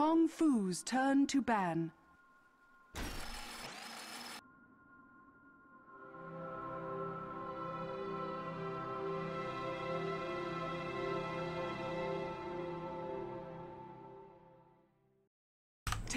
Tong Fu's turn to ban.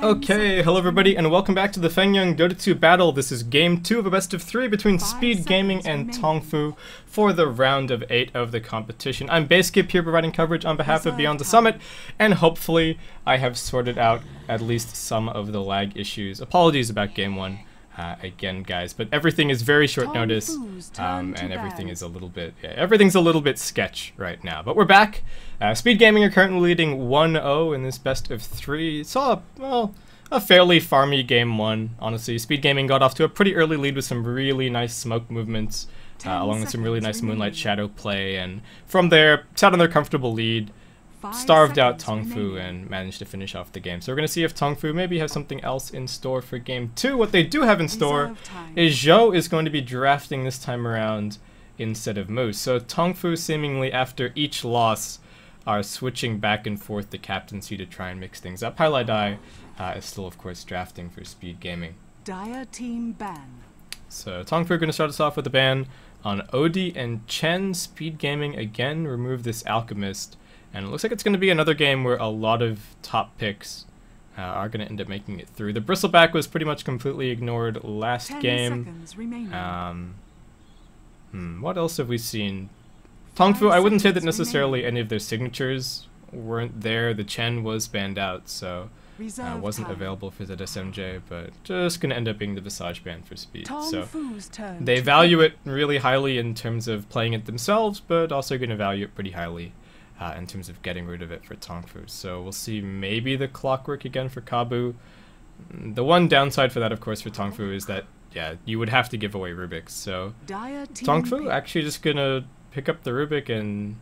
Okay, hello everybody, and welcome back to the Fengyun Dota 2 battle. This is game 2 of a best of 3 between Speed Gaming and Tongfu for the round of 8 of the competition. I'm Basskip here providing coverage on behalf of Beyond the. Summit, and hopefully I have sorted out at least some of the lag issues. Apologies about game 1. Uh, again, guys, but everything is very short Tong notice, um, and everything is a little bit, yeah, everything's a little bit sketch right now. But we're back. Uh, Speed Gaming are currently leading 1-0 in this best of three. Saw, well, a fairly farmy game one, honestly. Speed Gaming got off to a pretty early lead with some really nice smoke movements, uh, along with some really nice Moonlight. Shadow play, and from there, sat on their comfortable lead, starved out Tongfu and managed to finish off the game. So we're going to see if Tongfu maybe has something else in store for game two. What they do have in store is Zhou is going to be drafting this time around instead of Moose. So Tongfu seemingly after each loss are switching back and forth the captaincy to try and mix things up. Highlight Eye uh, is still of course drafting for Speed Gaming. Dire team ban. So Tongfu are going to start us off with a ban on Odie and Chen. Speed Gaming again remove this Alchemist, and it looks like it's going to be another game where a lot of top picks uh, are going to end up making it through. The Bristleback was pretty much completely ignored last Ten game. Um, hmm, what else have we seen? Tongfu, I wouldn't say that necessarily remaining. any of their signatures weren't there. The Chen was banned out, so uh, wasn't time. available for ZSMJ, but just going to end up being the Visage ban for speed. Tong so Fu's turn. they value it really highly in terms of playing it themselves, but also going to value it pretty highly uh, in terms of getting rid of it for Tongfu. So we'll see maybe the clockwork again for Kabu. The one downside for that, of course, for Tongfu is that, yeah, you would have to give away Rubik's. So Tongfu actually just going to pick up the Rubik and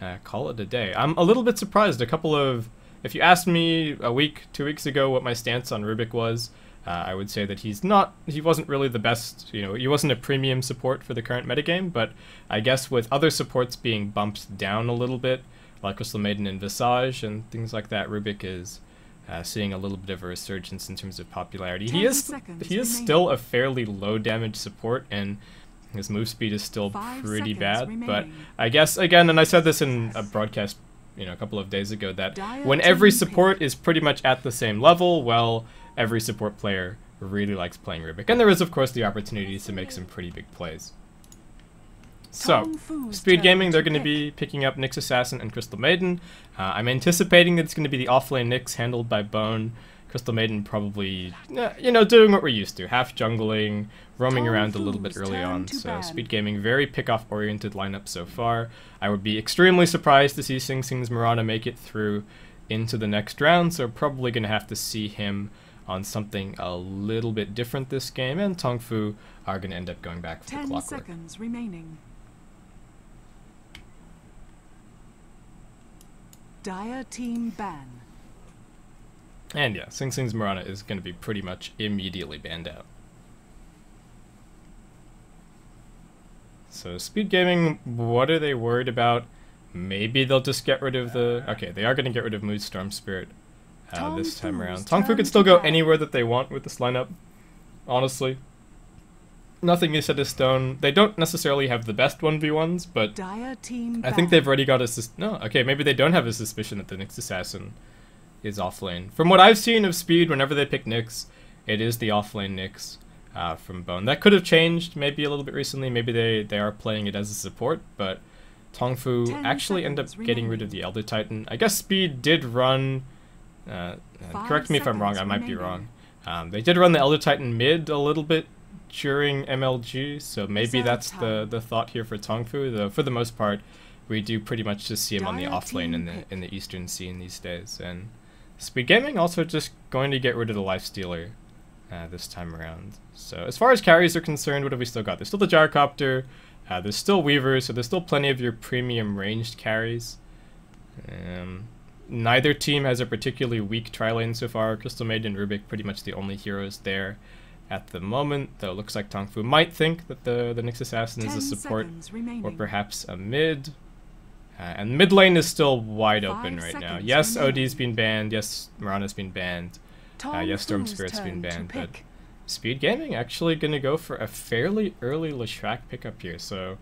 uh, call it a day. I'm a little bit surprised. A couple of, if you asked me a week, two weeks ago, what my stance on Rubik was, uh, I would say that he's not, he wasn't really the best, you know, he wasn't a premium support for the current metagame, but I guess with other supports being bumped down a little bit, like Crystal Maiden and Visage and things like that, Rubik is uh, seeing a little bit of a resurgence in terms of popularity. He is, seconds he is remaining. still a fairly low damage support, and his move speed is still Five pretty bad, but. I guess again, and I said this in a broadcast, you know, a couple of days ago, that when every support is pretty much at the same level, well, every support player really likes playing Rubik, and there is of course the opportunity to make some pretty big plays. So, Speed Gaming, they're going to be picking up Nyx Assassin and Crystal Maiden. Uh, I'm anticipating that it's going to be the offlane Nyx handled by Bone. Crystal Maiden probably, eh, you know, doing what we're used to, half jungling, roaming around a little bit early on. So. Speed Gaming, very pick-off oriented lineup so far. I would be extremely surprised to see Sing Sing's Mirana make it through into the next round. So probably going to have to see him on something a little bit different this game. And Tongfu are going to end up going back for the Ten clockwork. seconds remaining. Dire team ban. And yeah, Sing Sing's Mirana is going to be pretty much immediately banned out. So Speed Gaming, what are they worried about? Maybe they'll just get rid of the... Okay, they are going to get rid of Mood Storm Spirit uh, this time around. Tongfu turn could still go anywhere that they want with this lineup, honestly. Nothing is set in stone. They don't necessarily have the best 1v1s, but Dire team I think they've already got a sus- no. Okay, maybe they don't have a suspicion that the Nyx assassin is offlane. From what I've seen of Speed, whenever they pick Nyx, it is the offlane Nyx uh, from Bone. That could have changed maybe a little bit recently. Maybe they they are playing it as a support, but Tongfu actually end up seconds getting rid of the Elder Titan. I guess Speed did run. Uh, uh, correct me if I'm wrong. I might be wrong. Um, they did run the Elder Titan mid a little bit during MLG, so maybe Reserve that's the time. the thought here for Tongfu. Though for the most part, we do pretty much just see him on the Dire off lane in the in the eastern scene these days. And Speed Gaming also just going to get rid of the Life Stealer uh, this time around. So as far as carries are concerned, what have we still got? There's still the Gyrocopter. Uh, there's still Weaver, so there's still plenty of your premium ranged carries. Um, neither team has a particularly weak tri lane so far. Crystal Maiden and Rubik pretty much the only heroes there at the moment. Though it looks like Tongfu might think that the the Nyx Assassin is a support or perhaps a mid. Uh, and mid lane is still wide open right now. Yes, remaining. OD's been banned. Yes, Mirana's been banned. Tom yes, Storm Spirit's been banned, but- Speed Gaming actually gonna go for a fairly early Leshrac pickup here, so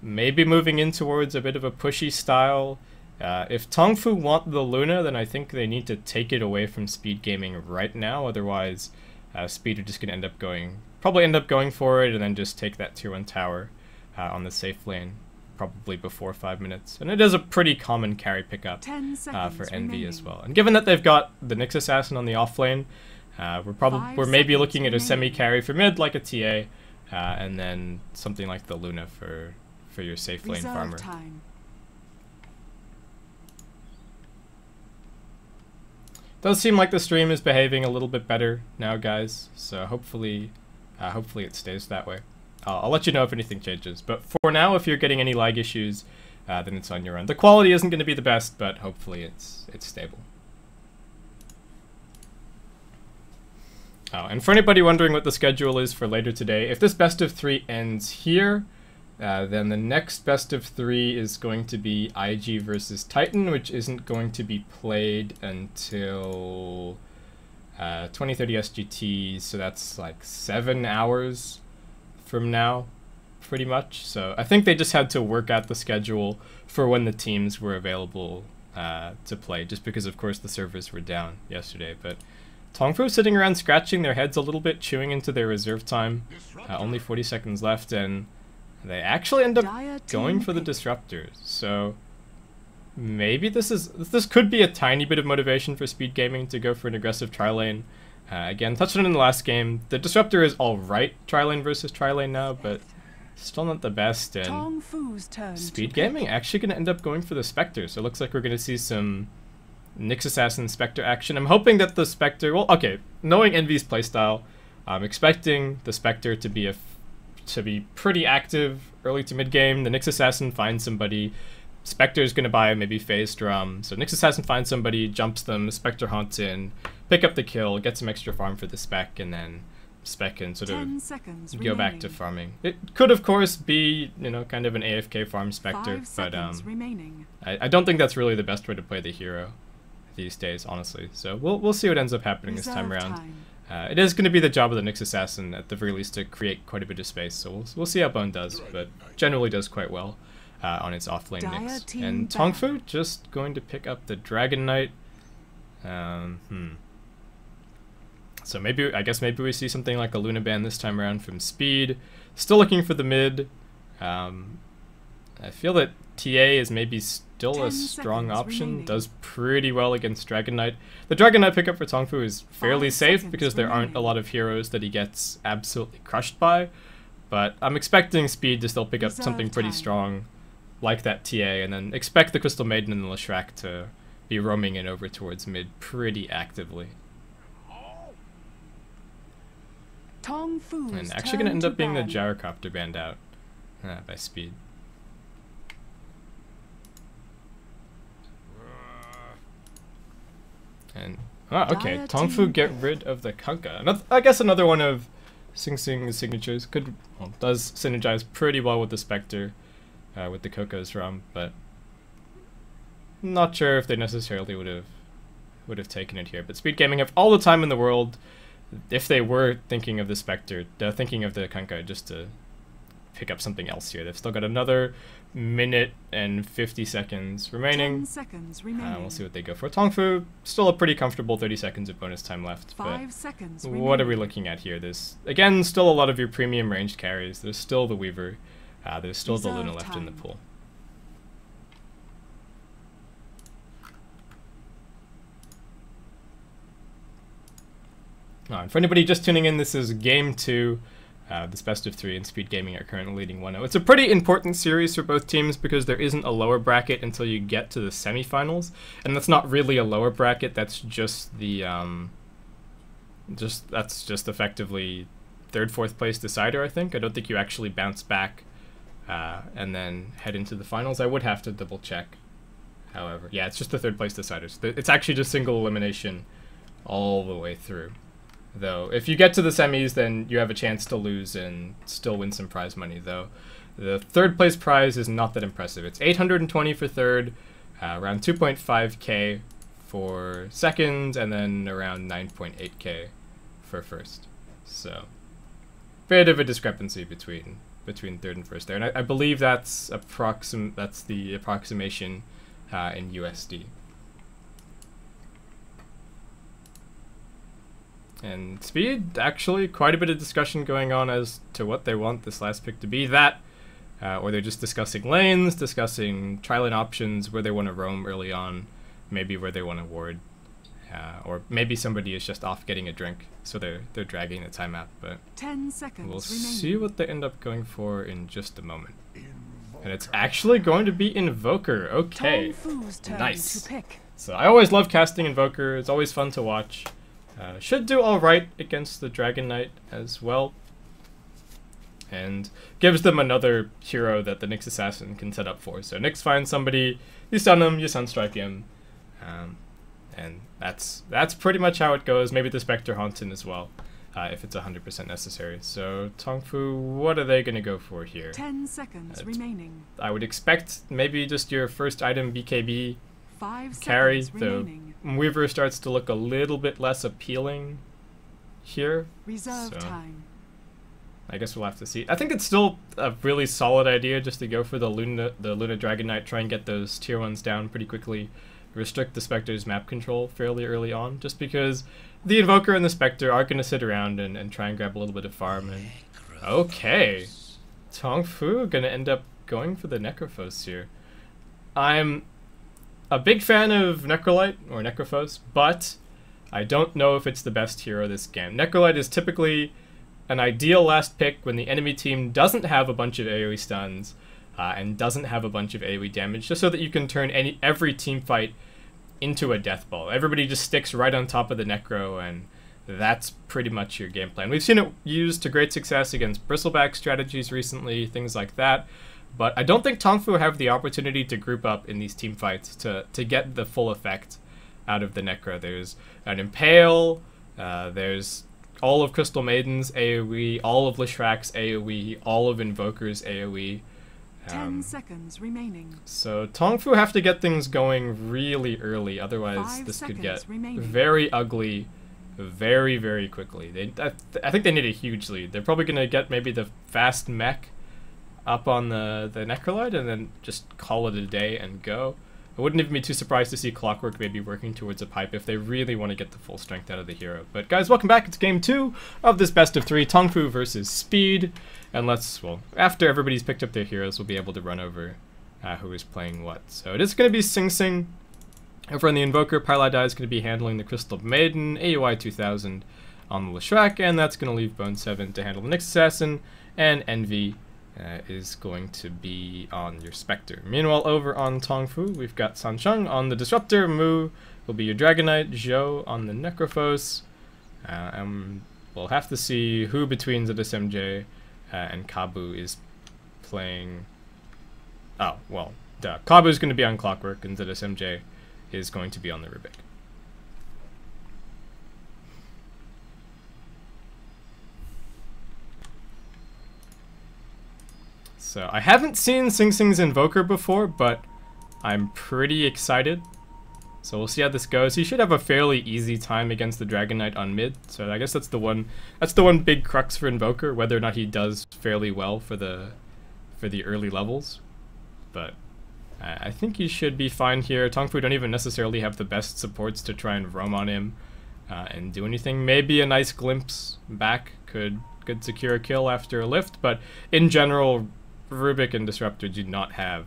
maybe moving in towards a bit of a pushy style. Uh, if Tongfu want the Luna, then I think they need to take it away from Speed Gaming right now. Otherwise, uh, Speed are just gonna end up going, probably end up going for it, and then just take that tier one tower uh, on the safe lane, probably before five minutes. And it is a pretty common carry pickup uh, for Envy as well. And given that they've got the Nyx Assassin on the off lane, uh, we're probably we're maybe looking at a semi carry for mid like a TA, uh, and then something like the Luna for for your safe lane Reserve farmer. time. Does seem like the stream is behaving a little bit better now, guys. So hopefully, uh, hopefully it stays that way. I'll, I'll let you know if anything changes. But for now, if you're getting any lag issues, uh, then it's on your own. The quality isn't going to be the best, but hopefully it's it's stable. Oh, and for anybody wondering what the schedule is for later today, if this best of three ends here, uh, then the next best of three is going to be IG versus Titan, which isn't going to be played until uh, 2030 SGT, so that's like seven hours from now, pretty much. So I think they just had to work out the schedule for when the teams were available uh, to play, just because, of course, the servers were down yesterday. But Tongfu sitting around scratching their heads a little bit, chewing into their reserve time. Uh, only 40 seconds left, and they actually end up going for the disruptors. So maybe this is this could be a tiny bit of motivation for speed gaming to go for an aggressive tri lane. Uh, again, touched on it in the last game. The disruptor is all right tri lane versus tri lane now, but still not the best. And. Speed. Gaming actually going to end up going for the Spectre, so it looks like we're going to see some Nyx Assassin Spectre action. I'm hoping that the Spectre, well, okay, knowing Envy's playstyle, I'm expecting the Spectre to be a to be pretty active early to mid game. The Nyx Assassin finds somebody. Spectre is going to buy maybe Phase Drum. So Nyx Assassin finds somebody, jumps them, Spectre haunts in, pick up the kill, get some extra farm for the Spec, and then Spec and sort of Ten go back to farming. It could, of course, be you know kind of an AFK farm specter, Five but um. I, I don't think that's really the best way to play the hero these days, honestly. So we'll we'll see what ends up happening this time around. time. Uh, it is going to be the job of the Nyx Assassin at the very least to create quite a bit of space. So we'll we'll see how Bone does, but generally does quite well uh, on its off lane Dire Nyx. team And. Tongfu just going to pick up the Dragon Knight. Um, hmm. So maybe I guess maybe we see something like a Luna ban this time around from Speed. Still looking for the mid. Um, I feel that TA is maybe still a strong option. remaining. Does pretty well against Dragon Knight. The Dragon Knight pickup for Tongfu is fairly Five safe because there aren't a lot of heroes that he gets absolutely crushed by. But I'm expecting Speed to still pick up Reserve something pretty time. strong, like that TA, and then expect the Crystal Maiden and the Leshrac to be roaming in over towards mid pretty actively. Tong Fu's And actually going to end up being the gyrocopter banned out uh, by speed. And ah, okay, Tongfu get rid of the Kunkka. Another, I guess another one of Sing Sing's signatures could well, does synergize pretty well with the Spectre, uh, with the Kunkka's rum, but not sure if they necessarily would have would have taken it here. But Speed Gaming have all the time in the world if they were thinking of the Spectre, they're thinking of the Kunkka just to pick up something else here. They've still got another minute and 50 seconds Ten remaining. seconds remaining. Uh, we'll see what they go for. Tongfu, still a pretty comfortable 30 seconds of bonus time left. Five seconds remaining. what are we looking at here? There's, again, still a lot of your premium ranged carries. There's still the Weaver. Uh, there's still the Luna left in the pool. And for anybody just tuning in, this is game two. Uh, this best of three and Speed Gaming are currently leading 1 0. It's a pretty important series for both teams because there isn't a lower bracket until you get to the semifinals. And that's not really a lower bracket, that's just the. Um, just That's just effectively third, fourth place decider, I think. I don't think you actually bounce back uh, and then head into the finals. I would have to double check. However, yeah, it's just the third place deciders. It's actually just single elimination all the way through. Though, if you get to the semis, then you have a chance to lose and still win some prize money. Though, the third place prize is not that impressive. It's 820 for third, uh, around 2.5k for second, and then around 9.8k for first. So, bit of a discrepancy between between third and first there, and I, I believe that's approxim that's the approximation uh, in USD. And speed, actually, quite a bit of discussion going on as to what they want this last pick to be. That, uh, or they're just discussing lanes, discussing trialing options, where they want to roam early on, maybe where they want to ward, uh, or maybe somebody is just off getting a drink, so they're they're dragging the timeout. But Ten seconds we'll remaining. see what they end up going for in just a moment. And it's actually going to be Invoker. Okay. Tong Fu's turn Nice. pick. So I always love casting Invoker. It's always fun to watch. Uh, should do all right against the Dragon Knight as well. And gives them another hero that the Nyx Assassin can set up for. So Nyx finds somebody, you stun him, you sunstrike him, um, and that's that's pretty much how it goes. Maybe the Spectre Haunton as well, uh, if it's 100% necessary. So Tongfu, what are they gonna go for here? Ten seconds It's- remaining. I would expect maybe just your first item BKB Five carry. Weaver starts to look a little bit less appealing here. Reserve so- time. I guess we'll have to see. I think it's still a really solid idea just to go for the Luna, the Luna Dragon Knight, try and get those tier ones down pretty quickly, restrict the Spectre's map control fairly early on, just because the Invoker and the Spectre are going to sit around and, and try and grab a little bit of farm. And okay, Tong Fu gonna end up going for the Necrophos here. I'm a big fan of Necrolyte or Necrophos, but I don't know if it's the best hero this game. Necrolyte is typically an ideal last pick when the enemy team doesn't have a bunch of AoE stuns uh, and doesn't have a bunch of AoE damage, just so that you can turn any every team fight into a death ball. Everybody just sticks right on top of the Necro, and that's pretty much your game plan. We've seen it used to great success against bristleback strategies recently, things like that. But I don't think Tongfu have the opportunity to group up in these team fights to, to get the full effect out of the Necro. There's an Impale, uh, there's all of Crystal Maiden's AoE, all of Leshrac's AoE, all of Invoker's AoE. Ten Um, seconds remaining. so Tongfu have to get things going really early, otherwise Five this could get remaining. very ugly, very very quickly. They, I, I think they need a huge lead. They're probably gonna get maybe the fast mech up on the the Necrolyte and then just call it a day and go. I wouldn't even be too surprised to see Clockwork maybe working towards a pipe if they really want to get the full strength out of the hero. But guys, welcome back. It's game two of this best of three, Tongfu versus Speed. And let's, well, after everybody's picked up their heroes, we'll be able to run over uh, who is playing what. So it is going to be Sing Sing. Over on the Invoker, Parladai is going to be handling the Crystal Maiden, AUI 2000 on the Leshrac, and that's going to leave Bone 7 to handle the Nyx Assassin, and Envy uh, is going to be on your Spectre. Meanwhile, over on Tongfu, we've got Sansheng on the Disruptor, Mu will be your Dragon Knight, Zhou on the Necrophos, uh, and we'll have to see who between ZSMJ uh, and Kabu is playing. Oh, well, duh. Kabu's going to be on Clockwork, and ZSMJ is going to be on the Rubik. So I haven't seen Sing Sing's Invoker before, but I'm pretty excited. So we'll see how this goes. He should have a fairly easy time against the Dragon Knight on mid. So I guess that's the one that's the one big crux for Invoker, whether or not he does fairly well for the for the early levels. But I think he should be fine here. Tongfu don't even necessarily have the best supports to try and roam on him uh, and do anything. Maybe a nice glimpse back could could secure a kill after a lift, but in general, Rubik and Disruptor do not have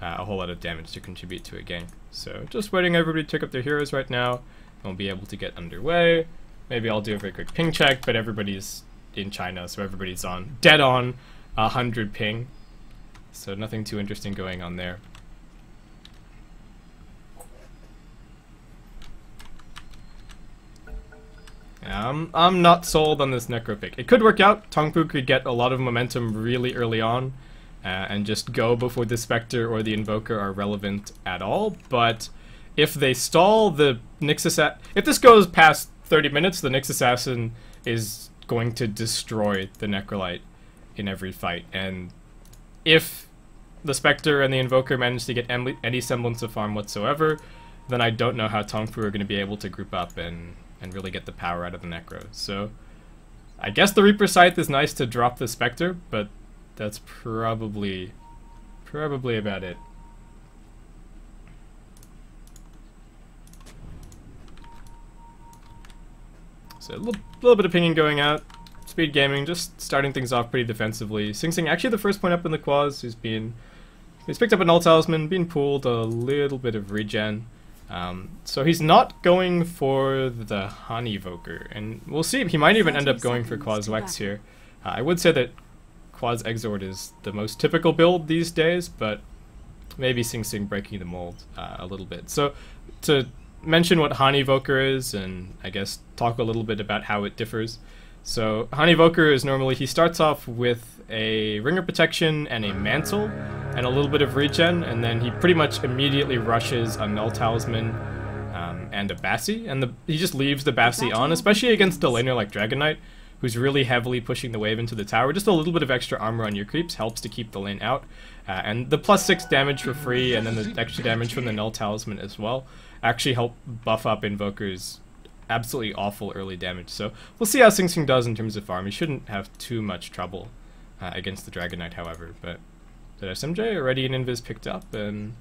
uh, a whole lot of damage to contribute to a gank. So just waiting everybody to pick up their heroes right now, and we'll be able to get underway. Maybe I'll do a very quick ping check, but everybody's in China, so everybody's on dead on a hundred ping. So nothing too interesting going on there. I'm, I'm not sold on this Necro pick. It could work out. Tongfu could get a lot of momentum really early on uh, and just go before the Spectre or the Invoker are relevant at all. But if they stall the Assassin... If this goes past 30 minutes, the Nyx Assassin is going to destroy the Necrolyte in every fight. And if the Spectre and the Invoker manage to get any semblance of farm whatsoever, then I don't know how Tongfu are going to be able to group up and, and really get the power out of the Necro. So I guess the Reaper Scythe is nice to drop the Spectre, but that's probably probably about it. So a little, little bit of pinging going out. Speed Gaming just starting things off pretty defensively. Sing Sing actually the first point up in the Quas. He's been he's picked up an null talisman, been pulled a little bit of regen. Um, so he's not going for the Honey Evoker, and we'll see. He might even end up going for Quas Wex here. Uh, I would say that Quas Exort is the most typical build these days, but maybe Sing Sing breaking the mold uh, a little bit. So to mention what Honey Evoker is, and I guess talk a little bit about how it differs. So Honey Evoker is normally he starts off with a Ringer Protection and a Mantle, and a little bit of regen, and then he pretty much immediately rushes a Null Talisman um, and a Bassi, and the, he just leaves the Bassi on, especially against a laner like Dragon Knight, who's really heavily pushing the wave into the tower. Just a little bit of extra armor on your creeps helps to keep the lane out, uh, and the plus 6 damage for free, and then the extra damage from the Null Talisman as well, actually help buff up Invoker's absolutely awful early damage. So we'll see how Sing Sing does in terms of farm. He shouldn't have too much trouble uh, against the Dragon Knight, however, but that SMJ already an invis picked up, and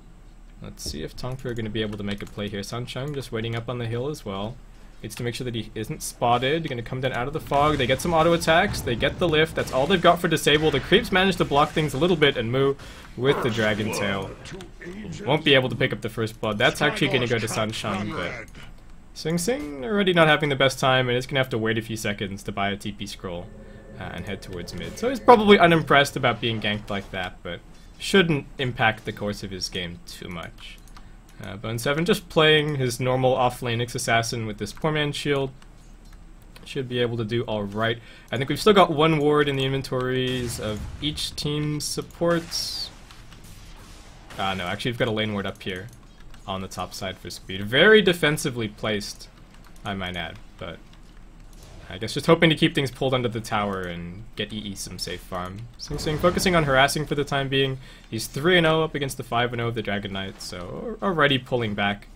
let's see if Tongfu are going to be able to make a play here. Sansheng just waiting up on the hill as well. Needs to make sure that he isn't spotted. Going to come down out of the fog. They get some auto attacks. They get the lift. That's all they've got for disable. The creeps manage to block things a little bit and move with the Dragon Tail. Won't be able to pick up the first blood. That's actually going to go to Sansheng, but Sing Sing already not having the best time and it's going to have to wait a few seconds to buy a TP scroll uh, and head towards mid. So he's probably unimpressed about being ganked like that, but shouldn't impact the course of his game too much. Uh, Bone 7 just playing his normal off-lane Assassin with this poor man shield. Should be able to do alright. I think we've still got one ward in the inventories of each team's supports. Ah, no, actually we've got a lane ward up here on the top side for speed. Very defensively placed, I might add, but I guess just hoping to keep things pulled under the tower and get EE some safe farm. Sing Sing focusing on harassing for the time being. He's 3-0 up against the 5-0 of the Dragon Knight, so already pulling back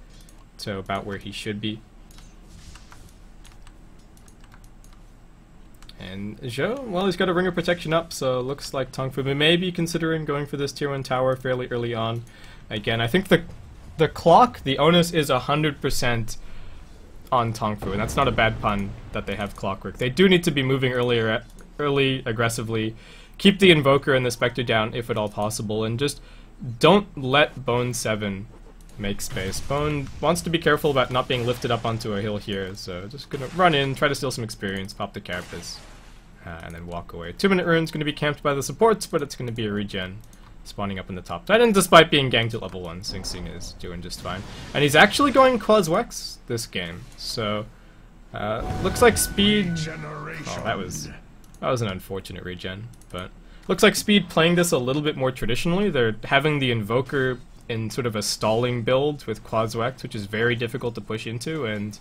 to about where he should be. And Zhou, well, he's got a Ringer Protection up, so looks like Tongfu may be considering going for this Tier 1 tower fairly early on. Again, I think the the clock, the onus is 100% on Tongfu, and that's not a bad pun that they have Clockwork. They do need to be moving earlier, early, aggressively, keep the Invoker and the Spectre down if at all possible, and just don't let Bone 7 make space. Bone wants to be careful about not being lifted up onto a hill here, so just gonna run in, try to steal some experience, pop the Carapace, uh, and then walk away. Two Minute Rune's gonna be camped by the supports, but it's gonna be a regen spawning up in the top titan, despite being ganked at level 1, Sing Sing is doing just fine. And he's actually going Quas Wex this game, so... Uh, looks like speed... Oh, that was... That was an unfortunate regen, but... Looks like speed playing this a little bit more traditionally. They're having the Invoker in sort of a stalling build with Quas Wex, which is very difficult to push into, and...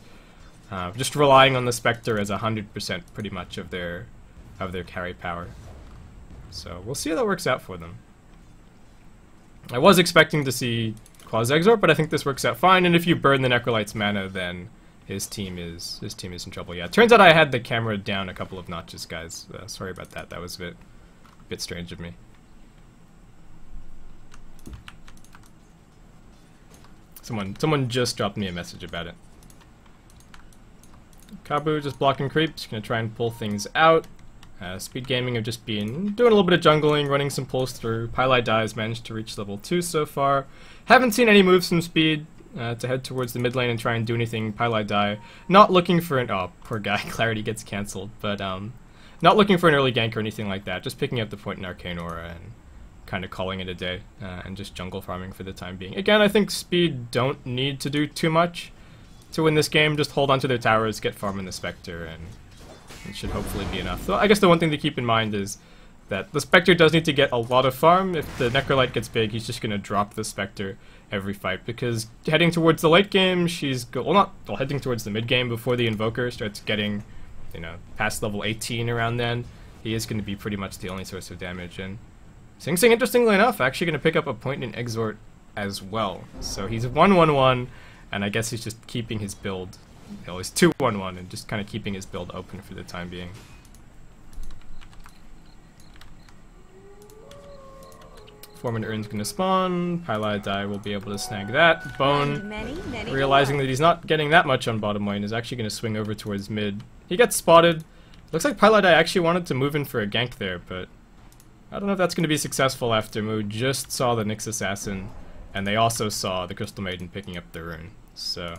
Uh, just relying on the Spectre as 100% pretty much of their of their carry power. So we'll see how that works out for them. I was expecting to see Quas Exort, but I think this works out fine. And if you burn the Necrolyte's mana, then his team is his team is in trouble. Yeah, turns out I had the camera down a couple of notches, guys. Uh, sorry about that. That was a bit, a bit strange of me. Someone, someone just dropped me a message about it. Kabu just blocking creeps. Gonna try and pull things out. Uh, Speed Gaming have just been doing a little bit of jungling, running some pulls through. Pylai Dies managed to reach level 2 so far. Haven't seen any moves from Speed uh, to head towards the mid lane and try and do anything Pylai Die. Not looking for an... Oh, poor guy. Clarity gets cancelled. But um, not looking for an early gank or anything like that. Just picking up the point in Arcane Aura and kind of calling it a day. Uh, and just jungle farming for the time being. Again, I think Speed don't need to do too much to win this game. Just hold onto their towers, get farm in the Spectre, and it should hopefully be enough. So I guess the one thing to keep in mind is that the Spectre does need to get a lot of farm. If the Necrolyte gets big, he's just going to drop the Spectre every fight because heading towards the late game, she's go well not well heading towards the mid game before the Invoker starts getting, you know, past level 18 around then. He is going to be pretty much the only source of damage and Sing Sing, interestingly enough, actually going to pick up a point in Exort as well. So he's 1-1-1, and I guess he's just keeping his build. You know, he's 2-1-1 and just kind of keeping his build open for the time being. Foreman Urn's going to spawn. Pieliedie will be able to snag that. Bone, Many, many realizing that he's not getting that much on bottom lane, is actually going to swing over towards mid. He gets spotted. Looks like Pieliedie actually wanted to move in for a gank there, but I don't know if that's going to be successful after Mu just saw the Nyx Assassin, and they also saw the Crystal Maiden picking up the rune. So,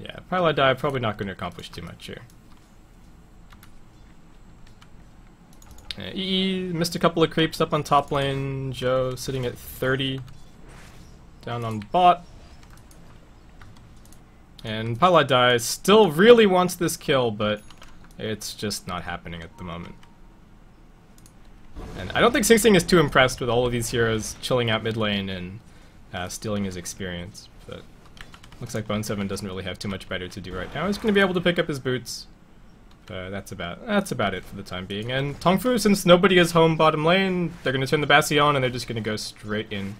yeah, Pieliedie probably not going to accomplish too much here. EE missed a couple of creeps up on top lane. Zhou sitting at 30. Down on bot. And Pieliedie still really wants this kill, but it's just not happening at the moment. And I don't think Sing Sing is too impressed with all of these heroes chilling out mid lane and uh, stealing his experience. Looks like Bone Seven doesn't really have too much better to do right now. He's going to be able to pick up his boots. Uh, that's about that's about it for the time being. And Tongfu, since nobody is home bottom lane, they're going to turn the Bastion and they're just going to go straight in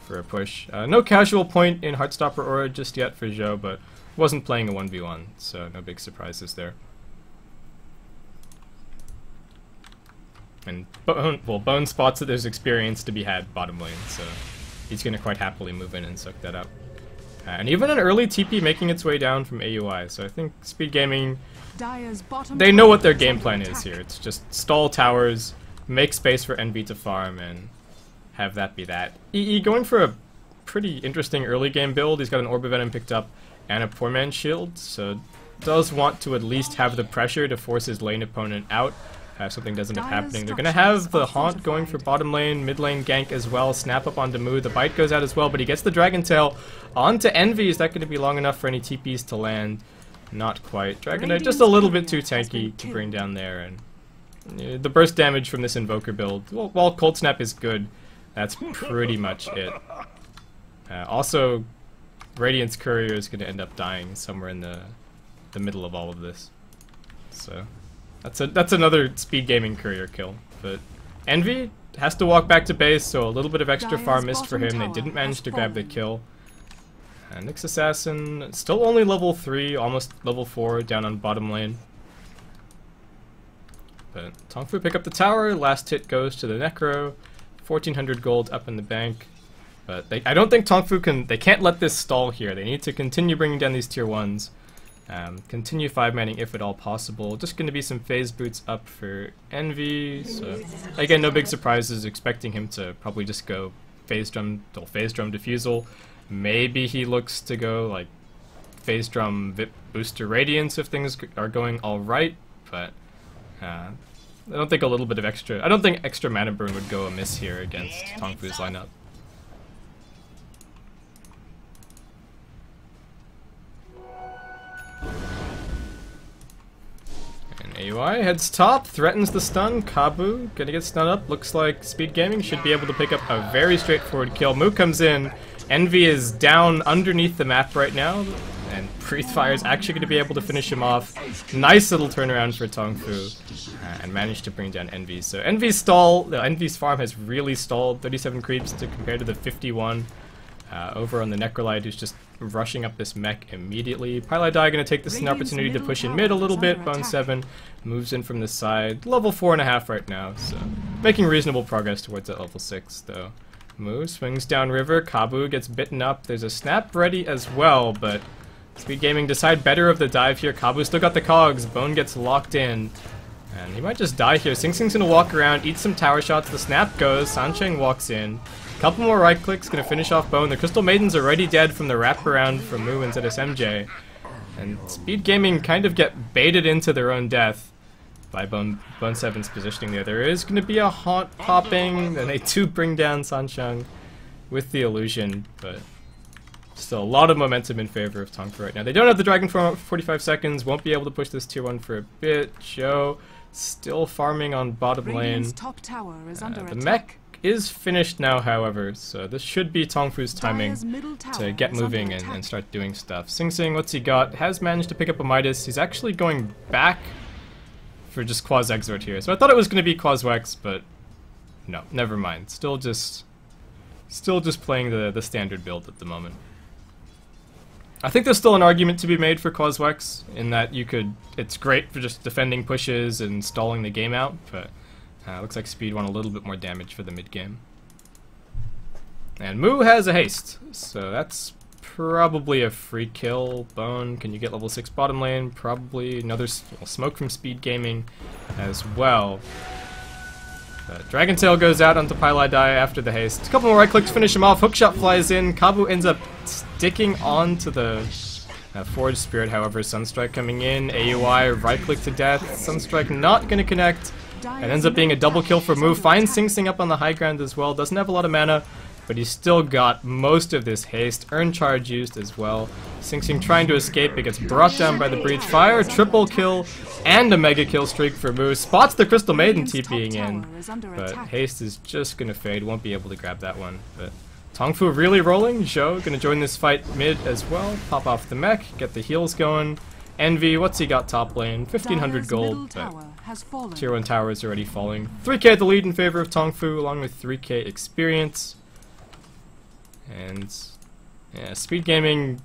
for a push. Uh, no casual point in Heartstopper Aura just yet for Zhou, but wasn't playing a 1v1, so no big surprises there. And Bone, well, Bone spots that there's experience to be had bottom lane, so he's going to quite happily move in and suck that up. And even an early TP making its way down from AUI, so I think Speed Gaming they know what their game plan is here. It's just stall towers, make space for Envy to farm, and have that be that. EE going for a pretty interesting early game build. He's got an Orb of Venom picked up and a Poor Man's Shield, so does want to at least have the pressure to force his lane opponent out. Uh, something doesn't end up happening. They're gonna have the haunt going for bottom lane, mid lane gank as well. Snap up onto Mu. The bite goes out as well, but he gets the Dragon Tail onto Envy. Is that going to be long enough for any TPs to land? Not quite. Dragon Knight just a little bit too courier has been tanky to bring down there, and uh, the burst damage from this Invoker build, well, while Cold Snap is good, that's pretty much it. Uh, also, Radiance Courier is going to end up dying somewhere in the the middle of all of this. So that's a that's another speed gaming courier kill. But Envy has to walk back to base, so a little bit of extra farm missed for him. They didn't manage to grab the kill. Uh, Nyx Assassin still only level three, almost level four, down on bottom lane. But Tongfu pick up the tower. Last hit goes to the Necro. 1400 gold up in the bank. But they, I don't think Tongfu can. They can't let this stall here. They need to continue bringing down these tier ones. Um, continue five manning if at all possible. Just going to be some phase boots up for Envy. So again, no big surprises. Expecting him to probably just go phase drum, well, phase drum diffusal. Maybe he looks to go like phase drum vip booster radiance if things are going all right. But uh, I don't think a little bit of extra. I don't think extra mana burn would go amiss here against Tongfu's lineup. AUI heads top, threatens the stun. Kabu gonna get stun up. Looks like Speed Gaming should be able to pick up a very straightforward kill. Mu comes in. Envy is down underneath the map right now. And Breathefire is actually going to be able to finish him off. Nice little turnaround for Tongfu. Uh, and managed to bring down Envy. So Envy's stall, no, Envy's farm has really stalled. 37 creeps to compare to the 51 uh, over on the Necrolyte who's just rushing up this mech immediately. Pieliedie going to take this as an opportunity to push in mid a little bit. Bone attack. 7 moves in from the side. Level 4.5 right now, so making reasonable progress towards that level 6 though. Mu swings down river. Kabu gets bitten up. There's a snap ready as well, but Speed Gaming decide better of the dive here. Kabu still got the cogs. Bone gets locked in. And he might just die here. Sing Sing's gonna walk around, eat some tower shots. The snap goes. Sansheng walks in. Couple more right clicks, gonna finish off Bone. The Crystal Maiden's already dead from the wraparound from Mu and ZSMJ. And Speed Gaming kind of get baited into their own death by Bone, Bone 7's positioning there. There is going to be a haunt popping, and they do bring down Sansheng with the illusion, but still a lot of momentum in favor of Tongfu right now. They don't have the Dragon for 45 seconds, won't be able to push this tier 1 for a bit. Zhou still farming on bottom lane. Top tower is Uh, under the attack. mech is finished now, however, so this should be Tongfu's timing Dire's middle tower to get moving and, and start doing stuff. Sing Sing, what's he got? Has managed to pick up a Midas. He's actually going back for just Quas Exort here. So I thought it was going to be Quas Wex, but no, never mind. Still just, still just playing the the standard build at the moment. I think there's still an argument to be made for Quas Wex in that you could. It's great for just defending pushes and stalling the game out, but uh, looks like Speed want a little bit more damage for the mid game. And Mu has a haste, so that's probably a free kill. Bone, can you get level 6 bottom lane? Probably another smoke from Speed Gaming as well. But Dragon Tail goes out onto Pylai Die after the haste. A couple more right clicks finish him off. Hookshot flies in. Kabu ends up sticking on to the uh, Forge Spirit, however. Sunstrike coming in. AUI right click to death. Sunstrike not going to connect. It ends up being a double kill for Mu. Finds Sing Sing up on the high ground as well. Doesn't have a lot of mana, but he's still got most of this haste. Urn charge used as well. Sing Sing trying to escape, but gets brought down by the Breathe Fire. Triple kill and a mega kill streak for Mu. Spots the Crystal Maiden TPing in, tower is under but haste is just gonna fade. Won't be able to grab that one. But Tongfu really rolling. Zhou gonna join this fight mid as well. Pop off the mech, get the heals going. Envy, what's he got top lane? 1500 gold, but tower has fallen. Tier 1 tower is already falling. 3k at the lead in favor of Tongfu, along with 3k experience. And yeah, speed gaming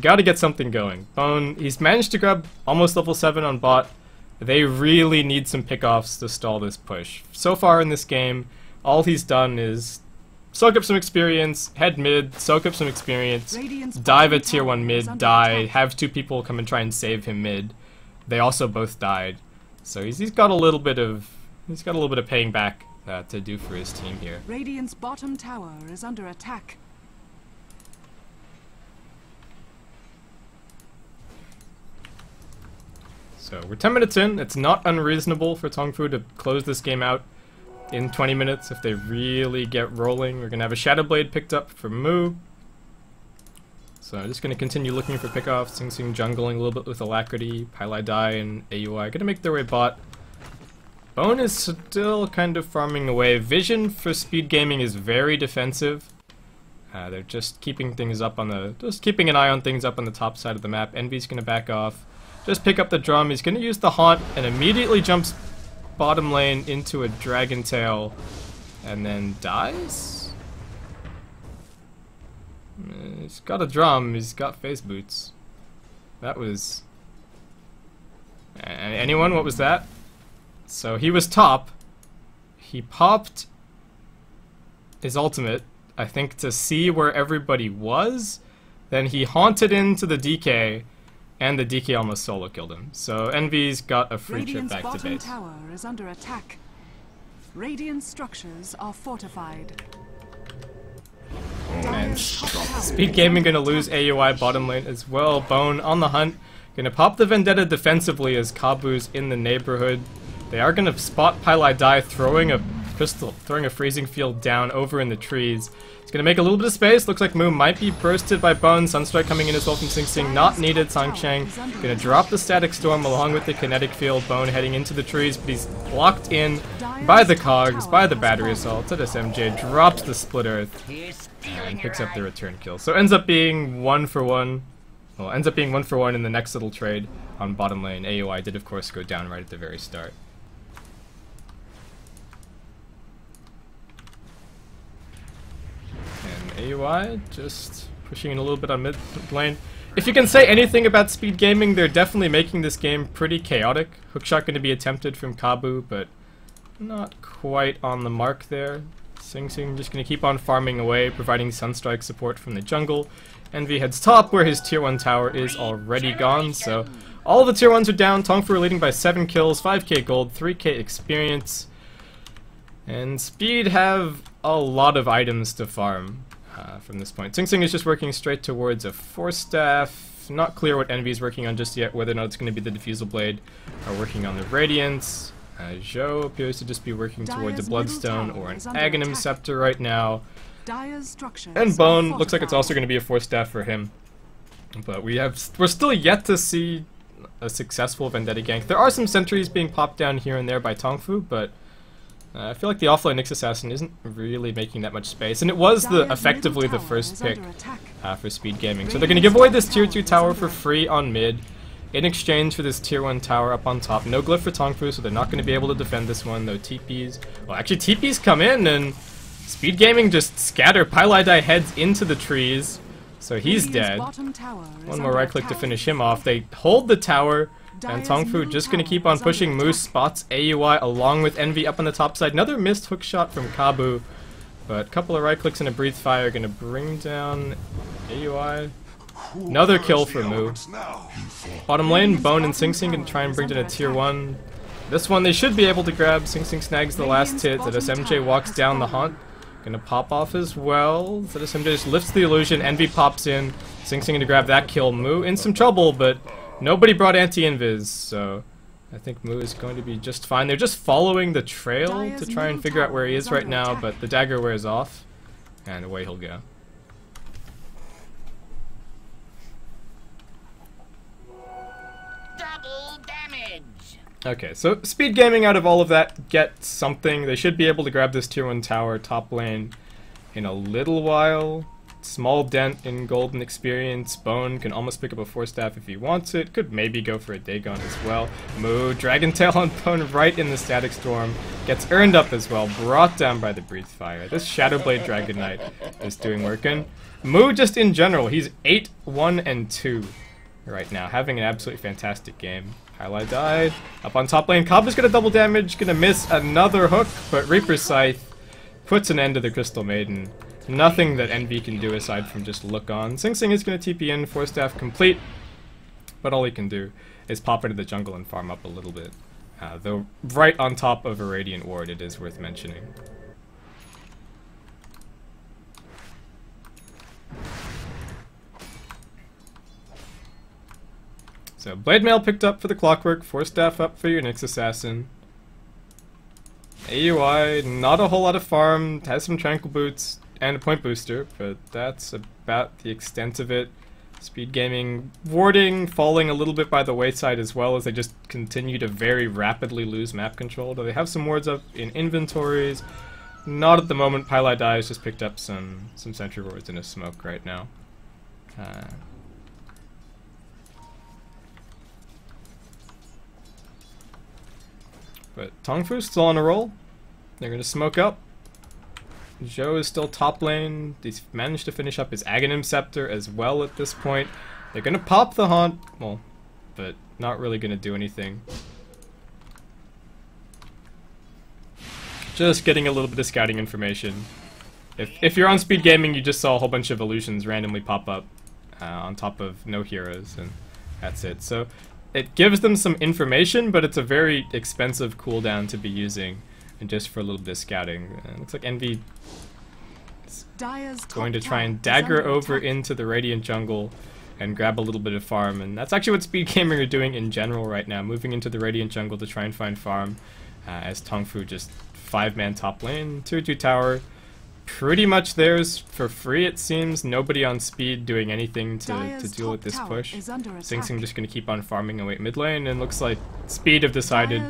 gotta get something going. Bone, he's managed to grab almost level 7 on bot. They really need some pickoffs to stall this push. So far in this game, all he's done is soak up some experience, head mid, soak up some experience, dive at tier 1 mid, die, have two people come and try and save him mid. They also both died. So he's, he's got a little bit of he's got a little bit of paying back uh, to do for his team here. Radiant's bottom tower is under attack. So we're 10 minutes in. It's not unreasonable for Tongfu to close this game out in 20 minutes if they really get rolling. We're gonna have a Shadow Blade picked up for Mu. So I'm just gonna continue looking for pickoffs. Sing Sing jungling a little bit with Alacrity, Pylai Dai, and AUI. Gonna make their way bot. Bone is still kind of farming away. Vision for speed gaming is very defensive. Uh, they're just keeping things up on the, just keeping an eye on things up on the top side of the map. Envy's gonna back off. Just pick up the drum. He's gonna use the haunt and immediately jumps bottom lane into a dragon tail, and then dies. He's got a drum. He's got phase boots. That was. Anyone? What was that? So he was top. He popped his ultimate, I think, to see where everybody was. Then he haunted into the DK, and the DK almost solo killed him. So Envy's got a free trip back to base. tower is under attack. Radiant structures are fortified. Oh, and Dire's top tower Speed Gaming gonna lose. AUI bottom lane as well. Bone on the hunt. Gonna pop the Vendetta defensively as Kabu's in the neighborhood. They are gonna spot Pylai Die throwing a crystal, throwing a freezing field down over in the trees. It's gonna make a little bit of space. Looks like Moon might be bursted by Bone. Sunstrike coming in as well from Sing Sing. Not needed. Sansheng gonna drop the Static Storm along with the Kinetic Field. Bone heading into the trees, but he's blocked in by the Cogs, by the Battery Assault. ZSMJ drops the Split Earth and picks up the return kill. So ends up being one for one. Well, ends up being one for one in the next little trade on bottom lane. AUI did, of course, go down right at the very start. AUI just pushing in a little bit on mid lane. If you can say anything about speed gaming, they're definitely making this game pretty chaotic. Hookshot going to be attempted from Kabu, but not quite on the mark there. Sing Sing just going to keep on farming away, providing Sunstrike support from the jungle. Envy heads top, where his tier 1 tower is already gone, so all the tier 1s are down. Tongfu leading by 7 kills, 5k gold, 3k experience. And Speed have a lot of items to farm uh, from this point. Sing Sing is just working straight towards a Force Staff. Not clear what Envy is working on just yet, whether or not it's going to be the Diffusal Blade or working on the Radiance. Uh, Zhou appears to just be working towards a Bloodstone or an Aghanim attack. Scepter right now. And Bone looks like it's also going to be a Force Staff for him. But we have we're still yet to see a successful Vendetta gank. There are some sentries being popped down here and there by Tongfu, but uh, I feel like the offlane Nyx Assassin isn't really making that much space. And it was the effectively the first pick uh, for speed gaming. So they're going to give away this tier 2 tower for free on mid. in exchange for this tier 1 tower up on top. No glyph for Tongfu, so they're not going to be able to defend this one. No TPs. Well, actually, TPs come in, and Speed Gaming just scatter Pieliedie heads into the trees. So he's dead. One more right click to finish him off. They hold the tower, and Tongfu just going to keep on pushing. Moose spots AUI along with Envy up on the top side. Another missed hook shot from Kabu. But a couple of right clicks and a breathe fire going to bring down AUI. Another kill for Mu. Bottom lane, Bone and Sing Sing can try and bring down a tier 1. This one they should be able to grab. Sing Sing snags the last hit. ZSMJ walks down the haunt. Gonna pop off as well. ZSMJ just lifts the illusion. Envy pops in. Sing Sing gonna grab that kill. Mu in some trouble, but nobody brought anti-invis, so... I think Mu is going to be just fine. They're just following the trail to try and figure out where he is right now, but the dagger wears off, and away he'll go. Double damage. Okay, so speed gaming out of all of that gets something. They should be able to grab this tier 1 tower top lane in a little while. Small dent in golden experience. Bone can almost pick up a Force Staff if he wants it. Could maybe go for a Dagon as well. Mu, Dragon Tail on Bone right in the Static Storm. Gets earned up as well, brought down by the Breathe Fire. This Shadowblade Dragon Knight is doing work. And Mu just in general, he's 8, 1, and 2 right now, having an absolutely fantastic game. Highlight died. Up on top lane, Cobb is gonna double damage, gonna miss another hook, but Reaper's Scythe puts an end to the Crystal Maiden. Nothing that Envy can do aside from just look on. Sing Sing is gonna TP in, Force Staff complete, but all he can do is pop into the jungle and farm up a little bit. Uh, though right on top of a Radiant Ward, it is worth mentioning. So Blade Mail picked up for the Clockwork, Force Staff up for your Nyx Assassin. AUI, not a whole lot of farm, has some Tranquil Boots and a Point Booster, but that's about the extent of it. Speed Gaming warding, falling a little bit by the wayside as well as they just continue to very rapidly lose map control. Do they have some wards up in inventories? Not at the moment. Pieliedie has just picked up some, some sentry wards in a smoke right now. Uh, But Tongfu's still on a roll. They're gonna smoke up. Zhou is still top lane. He's managed to finish up his Aghanim Scepter as well at this point. They're gonna pop the Haunt, well, but not really gonna do anything. Just getting a little bit of scouting information. If, if you're on speed gaming, you just saw a whole bunch of illusions randomly pop up uh, on top of no heroes, and that's it. So it gives them some information, but it's a very expensive cooldown to be using, and just for a little bit of scouting. Uh, looks like Envy is going to try and dagger over into the Radiant jungle and grab a little bit of farm, and that's actually what Speed Gaming are doing in general right now, moving into the Radiant jungle to try and find farm, uh, as Tongfu just five-man top lane, 2-2 tower, pretty much theirs for free, it seems. Nobody on speed doing anything to, to deal with this push. Sing Sing just going to keep on farming away mid lane, and looks like Speed have decided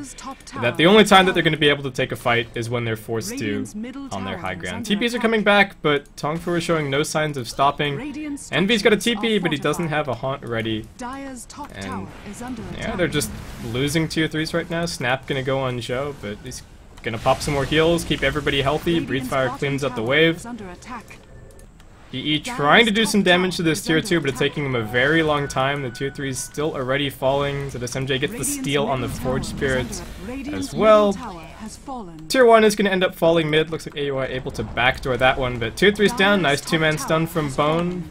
that the only time that they're going to be able to take a fight is when they're forced Radiant's to on their high ground. TPs are coming back, but Tongfu is showing no signs of stopping. Envy's got a TP, but he doesn't have a haunt ready. And yeah, they're just losing tier 3s right now. Snap going to go on Zhou, but he's Gonna pop some more heals, keep everybody healthy. Breathe Fire cleans up the wave. EE trying to do some damage to this tier 2, but it's taking him a very long time. The tier 3 is still already falling, so this MJ gets the steal on the Forge Spirits as well. Tier 1 is going to end up falling mid. Looks like AUI able to backdoor that one, but tier 3 is down. Nice two-man stun from Bone.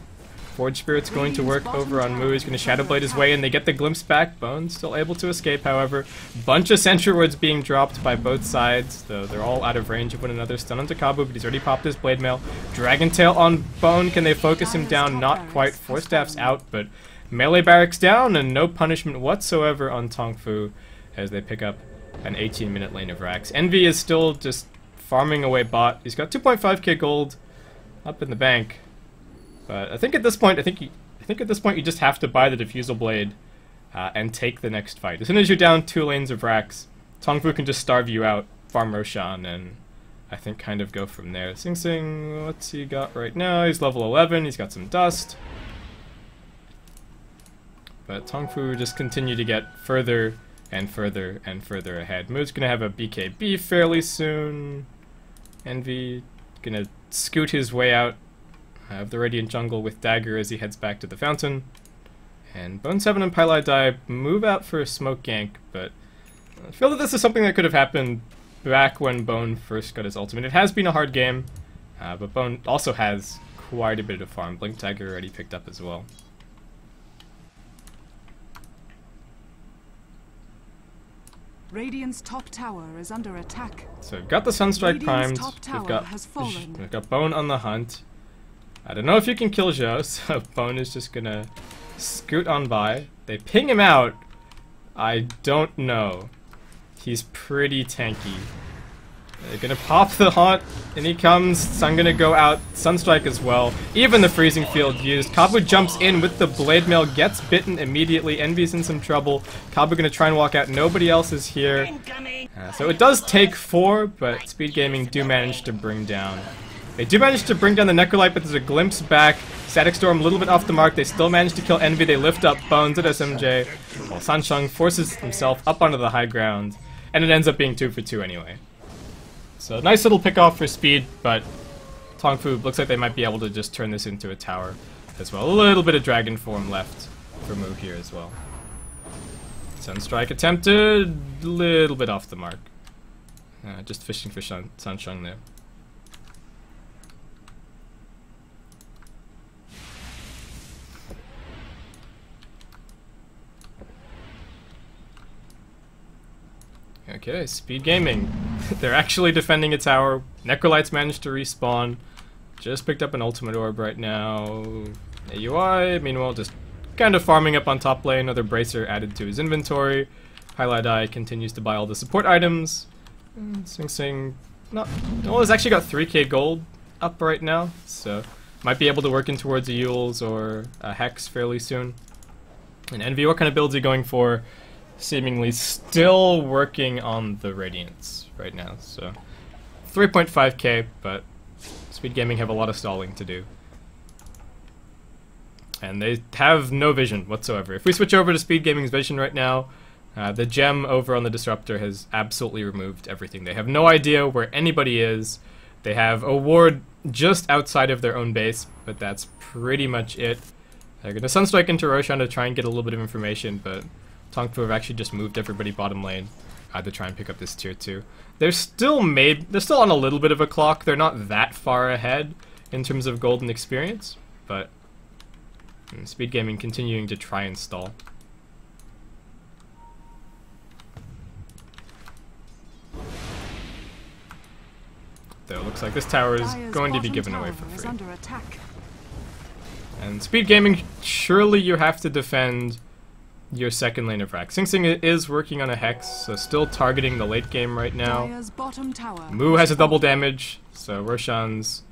Forge Spirit's going to work over on Mu. He's going to Shadow Blade his way, and they get the glimpse back. Bone's still able to escape, however. Bunch of Sentry being dropped by both sides, though they're all out of range of one another. Stun onto Kabu, but he's already popped his Blade Mail. Dragon Tail on Bone. Can they focus him down? Not quite. Force Staff's out, but melee barracks down, and no punishment whatsoever on Tongfu as they pick up an 18-minute lane of racks. Envy is still just farming away bot. He's got 2.5k gold up in the bank. But I think at this point, I think you, I think at this point you just have to buy the diffusal blade uh, and take the next fight. As soon as you're down two lanes of racks, Tongfu can just starve you out, farm Roshan, and I think kind of go from there. Sing Sing, what's he got right now? He's level 11, he's got some dust. but Tongfu just continue to get further and further and further ahead. Mu's gonna have a BKB fairly soon. Envy gonna scoot his way out of the Radiant Jungle with Dagger as he heads back to the fountain. And Bone 7 and Pieliedie move out for a smoke gank, but I feel that this is something that could have happened back when Bone first got his ultimate. It has been a hard game, uh, but Bone also has quite a bit of farm. Blink Dagger already picked up as well. Radiant's top tower is under attack. So we've got the Sunstrike Radiant's primed. We've got we've got Bone on the hunt. I don't know if you can kill Zhou, so Bone is just gonna scoot on by. They ping him out. I don't know. He's pretty tanky. They're gonna pop the haunt, and he comes. So I'm gonna go out Sunstrike as well. Even the freezing field used. Kabu jumps in with the blade mail, gets bitten immediately. Envy's in some trouble. Kabu gonna try and walk out. Nobody else is here. Uh, so it does take four, but Speed Gaming do manage to bring down. They do manage to bring down the Necrolyte, but there's a glimpse back. Static Storm a little bit off the mark. They still manage to kill Envy. They lift up Bones at SMJ, while Sansheng forces himself up onto the high ground, and it ends up being two for two anyway. So nice little pick off for Speed, but Tongfu looks like they might be able to just turn this into a tower as well. A little bit of Dragon form left for Mu here as well. Sunstrike attempted, a little bit off the mark. Uh, just fishing for Shun Sansheng there. Okay, Speed Gaming. They're actually defending a tower. Necrolyte's managed to respawn. Just picked up an ultimate orb right now. AUI, meanwhile, just kind of farming up on top lane. Another bracer added to his inventory. Highlight Eye continues to buy all the support items. And Sing Sing, not. Well, he's actually got 3k gold up right now, so might be able to work in towards a Eul's or a Hex fairly soon. And Envy, what kind of builds are you going for? Seemingly still working on the Radiance right now, so 3.5k, but Speed Gaming have a lot of stalling to do. And they have no vision whatsoever. If we switch over to Speed Gaming's vision right now, uh, the gem over on the Disruptor has absolutely removed everything. They have no idea where anybody is. They have a ward just outside of their own base, but that's pretty much it. They're going to Sunstrike into Roshan to try and get a little bit of information, but Tongfu have actually just moved everybody bottom lane uh, to try and pick up this tier 2. They're still made, they're still on a little bit of a clock. They're not that far ahead in terms of golden experience, but mm, Speed Gaming continuing to try and stall. Though it looks like this tower is going to be given away for free. under attack. And Speed Gaming, surely you have to defend your second lane of Rack. Sing Sing is working on a Hex, so still targeting the late game right now. Dire's bottom tower. Mu has a double damage, so Roshan's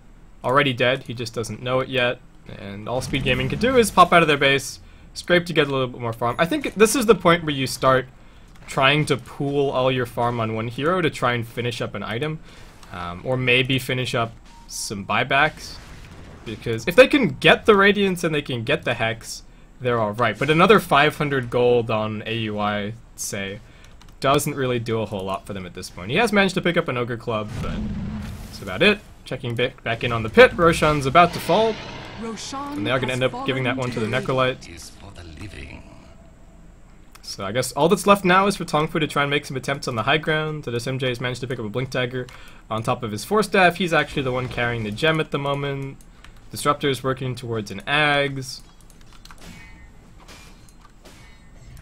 already dead. He just doesn't know it yet. And all Speed Gaming can do is pop out of their base, scrape to get a little bit more farm. I think this is the point where you start trying to pool all your farm on one hero to try and finish up an item. Um, or maybe finish up some buybacks. Because if they can get the Radiance and they can get the Hex, they're alright. But another 500 gold on AUI, say, doesn't really do a whole lot for them at this point. He has managed to pick up an Ogre Club, but that's about it. Checking back, back in on the pit, Roshan's about to fall, Roshan and they are going to end up giving that one to the the Necrolyte. is for the living. So I guess all that's left now is for Tongfu to try and make some attempts on the high ground. ZSMJ has managed to pick up a Blink Dagger on top of his Force Staff. He's actually the one carrying the gem at the moment. Disruptor is working towards an Ags.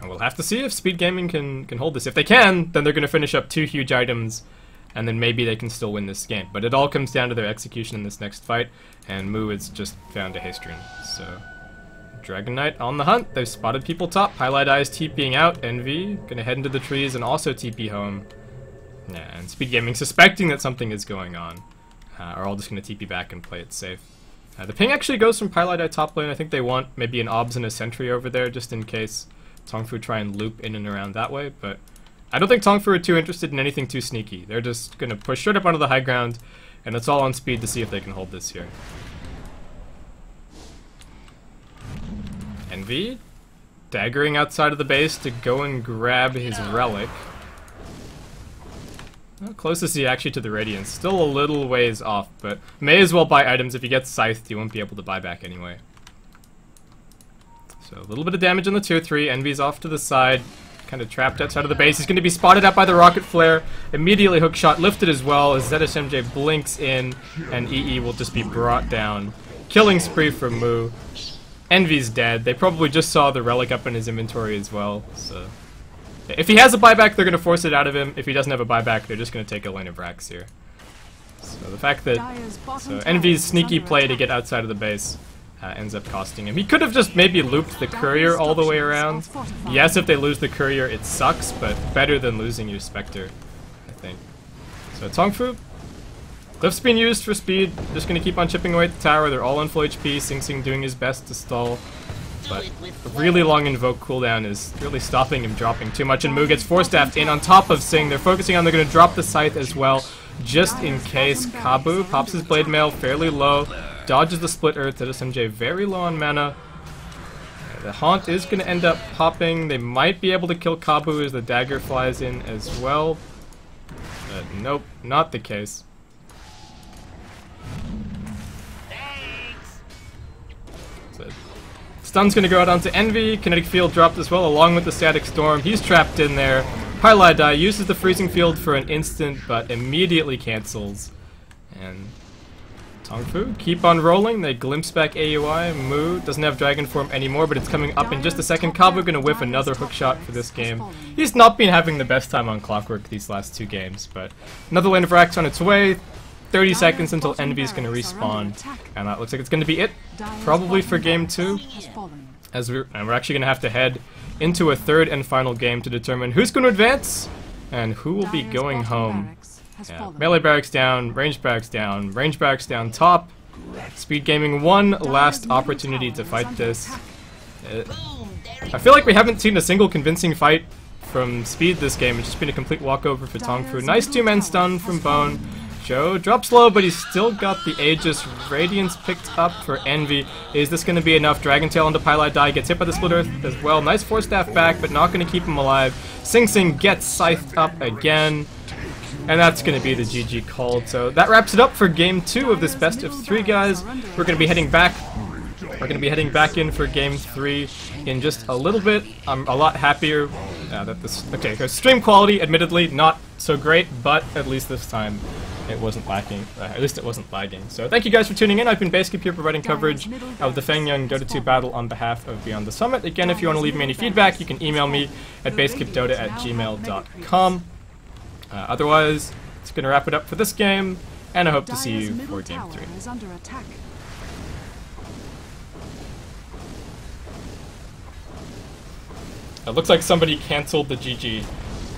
And we'll have to see if Speed Gaming can, can hold this. If they can, then they're going to finish up two huge items, and then maybe they can still win this game. But it all comes down to their execution in this next fight, and Mu has just found a Haystream. So, Dragon Knight on the hunt. They've spotted people top. Highlight Eyes TPing out. Envy gonna head into the trees and also TP home. Yeah, and Speed Gaming suspecting that something is going on. Uh, are all just gonna TP back and play it safe. Uh, the ping actually goes from Pilot Eye top lane. I think they want maybe an Obs and a Sentry over there just in case Tongfu try and loop in and around that way, but I don't think Tongfu are too interested in anything too sneaky. They're just gonna push straight up onto the high ground, and it's all on speed to see if they can hold this here. Envy daggering outside of the base to go and grab his relic. How close is he actually to the Radiance? Still a little ways off, but may as well buy items. If he gets Scythed, he won't be able to buy back anyway. So a little bit of damage on the tier 3. Envy's off to the side. Kind of trapped outside of the base. He's going to be spotted out by the rocket flare. Immediately hook shot lifted as well as ZSMJ blinks in and EE will just be brought down. Killing spree from Mu. Envy's dead. They probably just saw the relic up in his inventory as well, so... If he has a buyback, they're going to force it out of him. If he doesn't have a buyback, they're just going to take a lane of racks here. So the fact that... So Envy's sneaky play to get outside of the base uh, ends up costing him. He could have just maybe looped the courier all the way around. Yes, if they lose the courier, it sucks, but better than losing your Spectre, I think. So Tongfu, Glyph's being used for speed, just gonna keep on chipping away at the tower, they're all on full HP, Sing Sing doing his best to stall. But a really long invoke cooldown is really stopping him dropping too much, and Mu gets force staffed in on top of Sing. They're focusing on, they're gonna drop the scythe as well, just in case. Kabu pops his blade mail fairly low, Dodges the split earth to SMJ very low on mana. The Haunt is going to end up popping. They might be able to kill Kabu as the dagger flies in as well. But nope, not the case. So, stun's going to go out onto Envy. Kinetic Field dropped as well along with the Static Storm. He's trapped in there. Pylai uses the Freezing Field for an instant but immediately cancels. And Tongfu, keep on rolling. They glimpse back AUI. Mu doesn't have Dragon Form anymore, but it's coming up in just a second. Kabu gonna whiff another hook shot for this game. He's not been having the best time on Clockwork these last two games, but another lane of Rax on its way. 30 seconds until Envy's gonna respawn, and that looks like it's gonna be it, probably for game two. As we're, and we're actually gonna have to head into a third and final game to determine who's gonna advance and who will be going home. Yeah. Melee barracks down, range barracks down, range barracks down top. Speed Gaming one last opportunity to fight this. I feel like we haven't seen a single convincing fight from Speed this game. It's just been a complete walkover for Tongfu. Nice two-man stun from Bone. Zhou drops low, but he's still got the Aegis. Radiance picked up for Envy. Is this going to be enough? Dragon Tail onto Pylai Die gets hit by the Split Earth as well. Nice Force Staff back, but not going to keep him alive. Sing Sing gets scythed up again. And that's going to be the GG called. So that wraps it up for game two of this best of three, guys. We're going to be heading back. We're going to be heading back in for game three in just a little bit. I'm a lot happier uh, that this... Okay, because stream quality, admittedly, not so great, but at least this time it wasn't lacking. Uh, at least it wasn't lagging. So thank you guys for tuning in. I've been Basskip here providing coverage of the Fengyun Dota 2 battle on behalf of Beyond the Summit. Again, if you want to leave me any feedback, you can email me at basskipdota at gmail.com. Uh, otherwise, it's going to wrap it up for this game, and I hope to see you for Game 3. It looks like somebody cancelled the GG,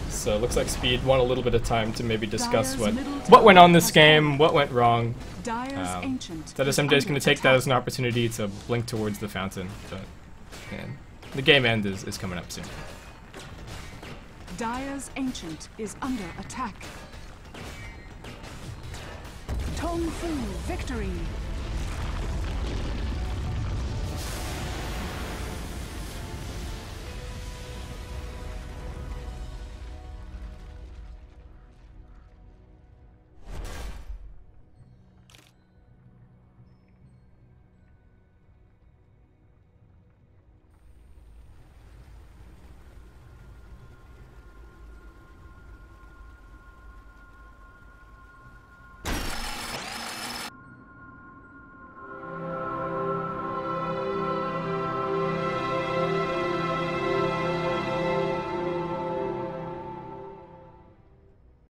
so it looks like Speed want a little bit of time to maybe discuss what what went on this game, what went wrong. Um, ZSMJ is going to take that as an opportunity to blink towards the fountain, but and the game end is, is coming up soon. Dire's Ancient is under attack. Tongfu victory!